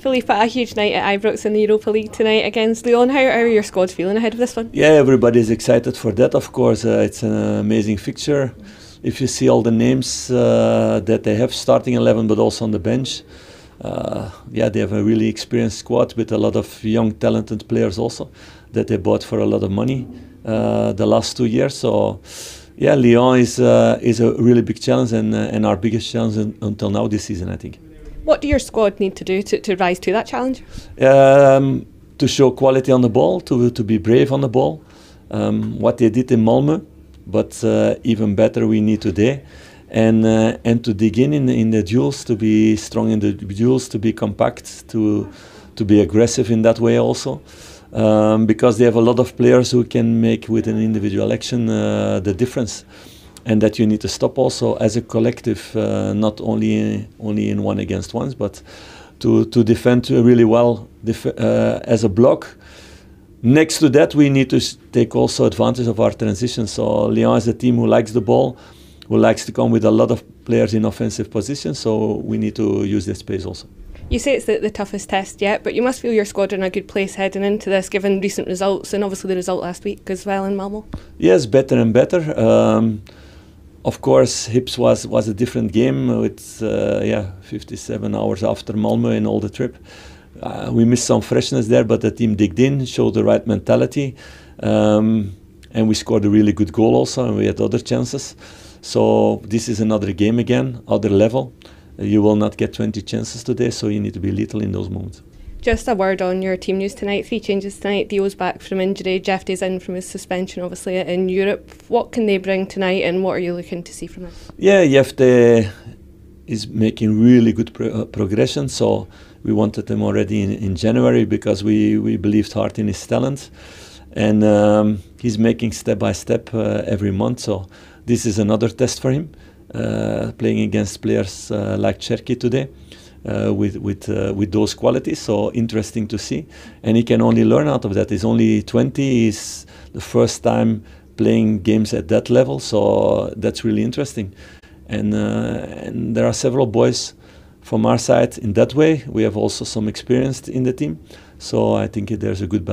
Philippe, a huge night at Ibrox in the Europa League tonight against Lyon. How, are your squad feeling ahead of this one? Yeah, everybody's excited for that, of course. Uh, it's an amazing fixture. If you see all the names uh, that they have starting 11 but also on the bench, uh, yeah, they have a really experienced squad with a lot of young, talented players also that they bought for a lot of money uh, the last two years. So, yeah, Lyon is uh, is a really big challenge and, uh, and our biggest challenge until now this season, I think. What do your squad need to do to, to rise to that challenge? Um, to show quality on the ball, to, to be brave on the ball. Um, what they did in Malmö, but uh, even better we need today. And, uh, and to dig in, in in the duels, to be strong in the duels, to be compact, to, to be aggressive in that way also. Um, because they have a lot of players who can make with an individual action uh, the difference and that you need to stop also as a collective, uh, not only only in one against ones, but to to defend really well def uh, as a block. Next to that, we need to take also advantage of our transition. So Lyon is a team who likes the ball, who likes to come with a lot of players in offensive positions. So we need to use that space also. You say it's the, the toughest test yet, but you must feel your squad in a good place heading into this, given recent results and obviously the result last week as well in Malmo. Yes, better and better. Um, of course, Hibs was, was a different game with uh, yeah 57 hours after Malmö and all the trip. Uh, we missed some freshness there, but the team digged in, showed the right mentality, um, and we scored a really good goal also, and we had other chances. So this is another game again, other level. You will not get 20 chances today, so you need to be lethal in those moments. Just a word on your team news tonight. Three changes tonight. Dio's back from injury. Jefte's in from his suspension, obviously, in Europe. What can they bring tonight, and what are you looking to see from them? Yeah, Jeff is making really good pro uh, progression. So we wanted him already in, in January because we, we believed hard in his talent. And um, he's making step by step uh, every month. So this is another test for him, uh, playing against players uh, like Cherki today uh, with with uh, with those qualities. So interesting to see, and he can only learn out of that. He's only 20. He's the first time playing games at that level. So that's really interesting, and uh, and there are several boys from our side in that way. We have also some experience in the team. So I think there's a good balance.